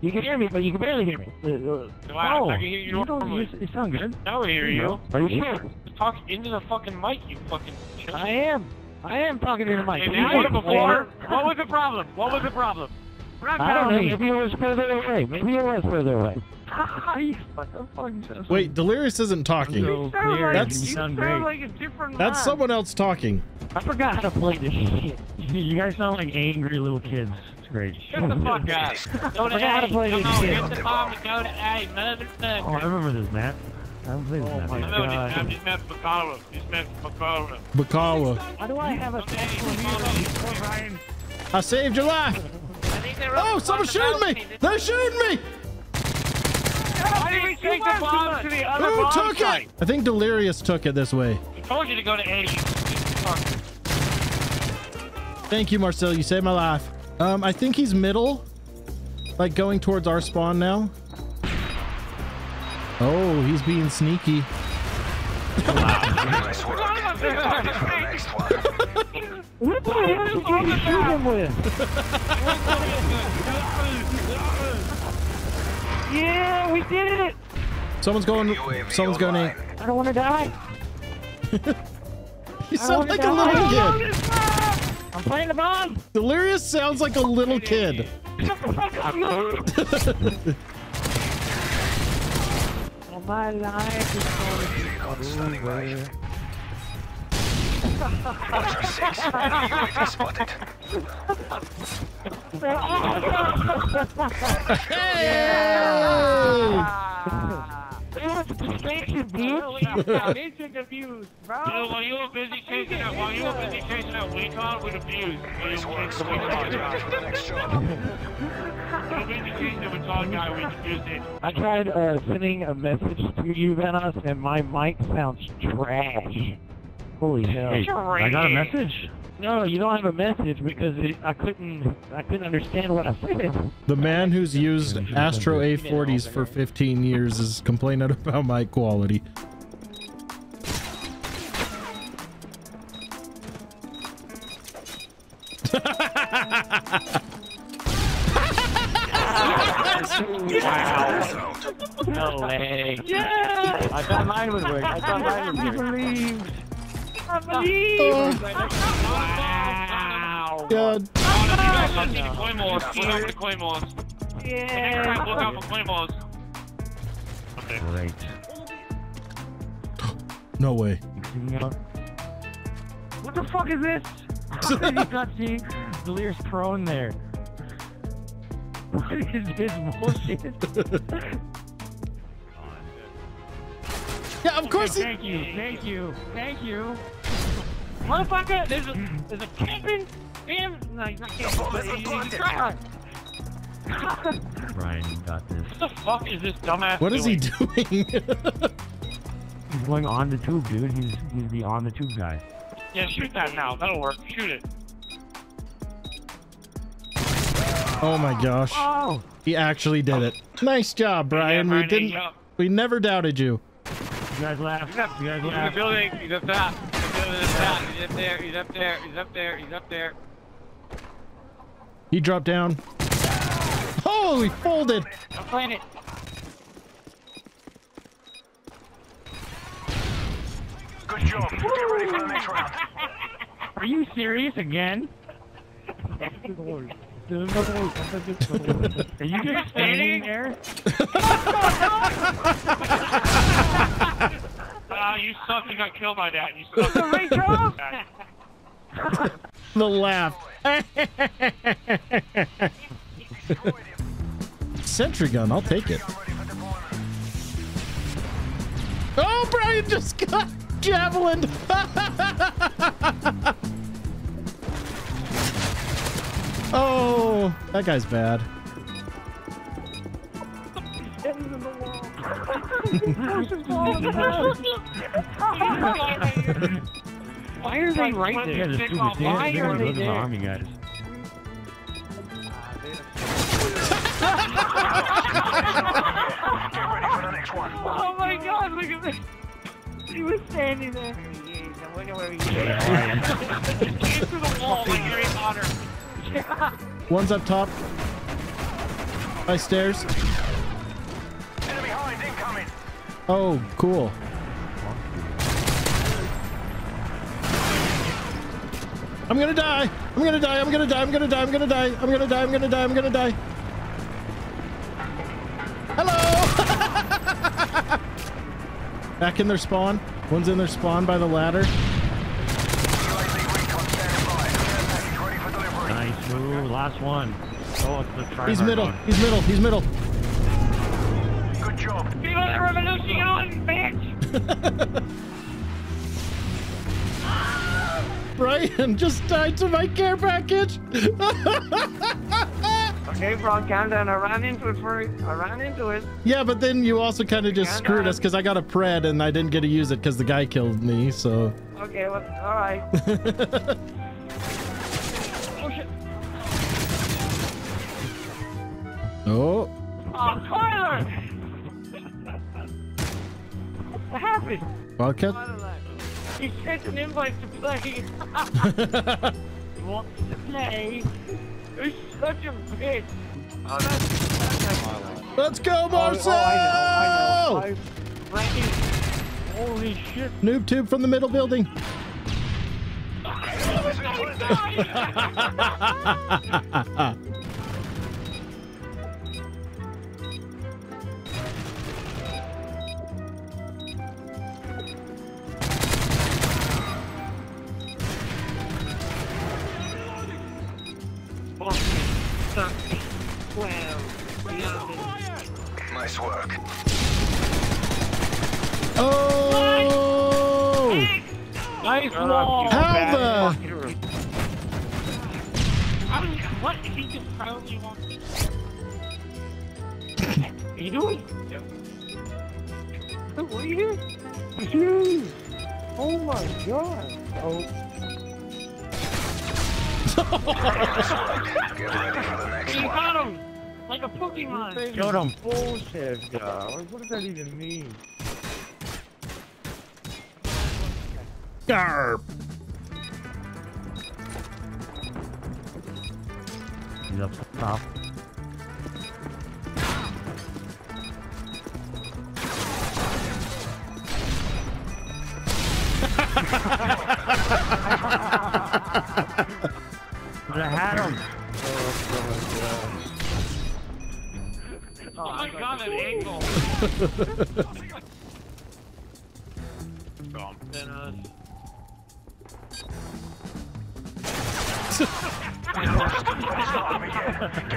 You can hear me, but you can barely hear me. Uh, uh, No, oh, I can hear you don't- normally. you, you sound good. Now I hear you. Are you sure? Just talk into the fucking mic, you fucking. I am. I am talking to the mic. Have you heard it before? What was the problem? What was the problem? I don't know. Maybe it was further away. Maybe it was further away. you fucking fucking Wait, Delirious isn't talking. So clear. That's- you sound Sound like a different That's man. someone else talking. I forgot how to play this shit. You guys sound like angry little kids. It's great. Get the fuck out. Go to I gotta play Come this on, shit. get the bomb and go to A, Oh. I remember this, Matt. I haven't played this Oh map my yet. god. I'm just met Bakawa. Just met Bakawa. Bakawa. Why do I have a special immunity? I saved your life. Oh, someone's shooting me. They're shooting me. Why did we take the bomb to the other Who bomb took site? it? I think Delirious took it this way. I told you to go to A. Thank you, Marcel. You saved my life. Um, I think he's middle. Like going towards our spawn now. Oh, he's being sneaky. Nice work. Get ready for the next one. What the hell did you shoot him with? yeah, we did it. Someone's going. Someone's going. online. I don't want to die. You sound like a little kid. I'm playing the bomb. Delirious sounds like a little kid. Oh, my life is UAV standing by. going 6. UAV spotted. Dude, while you were busy chasing out, while you were busy chasing out Recon with abuse, while you Nice were work. busy Squad for the next job. chasing him with Tall Guy, we abused it. I tried uh, sending a message to you, Vanoss, and my mic sounds trash. Holy hell! I got a message? No, you don't have a message because it, I couldn't. I couldn't understand what I said. The man who's used Astro A40s for 15 years is complaining about my quality. wow. No way! Yeah! I thought mine would work. I thought mine would work. believed. I believe. Wow. God. Oh, no, you guys don't see the. Look out for the claymores. Yeah. Look out for claymores. Okay. Great. No way. What the fuck is this? How did you not see Delirious prone there? What is this bullshit? Yeah, of course he. Thank you, thank you, thank you. Motherfucker, there's a there's a camping. Damn, no, he's not camping. but he's- he's trying. Brian, you got this. What the fuck is this dumbass What is he doing? doing? He's going on the tube, dude. He's he's the on the tube guy. Yeah, shoot that now. That'll work. Shoot it. oh my gosh. Oh, He actually did it. Nice job, Brian. Yeah, We didn't. We never doubted you. you guys laugh. You guys He's in the laugh. building. He's up top. He's up top. He's up there. He's up there. He's up there. He's up there. He dropped down. Oh, he folded. I'm playing it. Good job. Get ready for the next round. Are you serious again? Are you just standing there? You suck. You got killed by that. You suck. Rachel! The laugh. Sentry gun, I'll take it. Oh, Brian just got javelin. oh, that guy's bad. Why are they right there? Why Why are are they they there? army guys? Get ready for the next one. Oh my god, look at this. He was standing there. I wonder where he is. Get the wall like Harry Potter. One's up top. By stairs. Enemy behind, incoming. Oh, cool. I'm gonna die. I'm gonna die. I'm gonna die. I'm gonna die. I'm gonna die. I'm gonna die. I'm gonna die. I'm gonna die. Hello. Back in their spawn. One's in their spawn by the ladder. UAV recon standing by. Care package ready for delivery. Nice move. Last one. Oh, it's the He's middle. He's middle. He's middle. Viva la revolution, bitch! Brian just died to my care package. Okay, bro, calm down. I ran into it for I ran into it. yeah, but then you also kind of just screwed no. us because I got a pred and I didn't get to use it because the guy killed me. So. Okay, well, all right. oh shit. oh. Oh, happened? Wildcat. He sent an invite to play. he wants to play. He's such a bitch. Oh, that's, Let's go, Oh, Marcel! oh, I know, I know. Holy shit. Noob tube from the middle building. Nice work. Oh! Nice wall. How the? What? He just probably wants What are you doing? What are you doing? Oh my god. Oh. Nice work. Get ready for the next You one. got him! Like a Pokemon! Shut him. Bullshit, God. What does that even mean? Garp. He's up top. I Get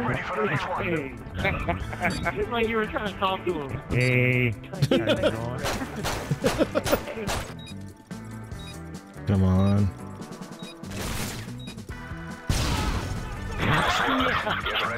ready for the next one. It's like you were trying to talk to him. Hey. Come on.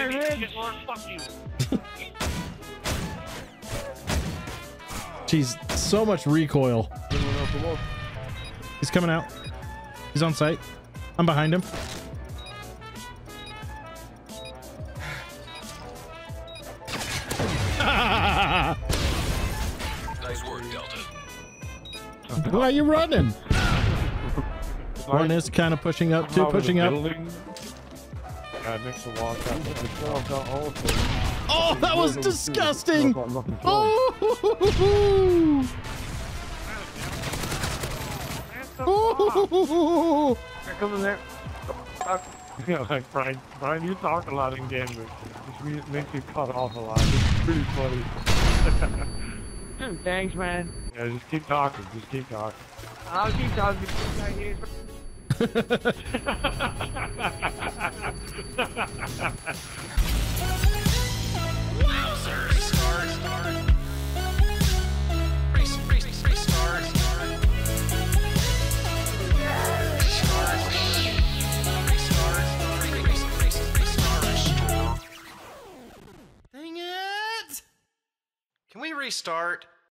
Fucking advanced Ridge. Lord, fuck you. Jeez, so much recoil. He's coming out. He's on site. I'm behind him. Nice work, Delta. Why are you running? One is kind of pushing up, two pushing up. Uh, next to walk out. Oh, that was disgusting. Oh. Oh. Here, come in there. Yeah, like Brian, Brian, you talk a lot in game, but which makes you cut off a lot. It's pretty funny. Thanks, man. Yeah, just keep talking. Just keep talking. I'll keep talking Dang it! Can we restart?